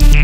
Bye.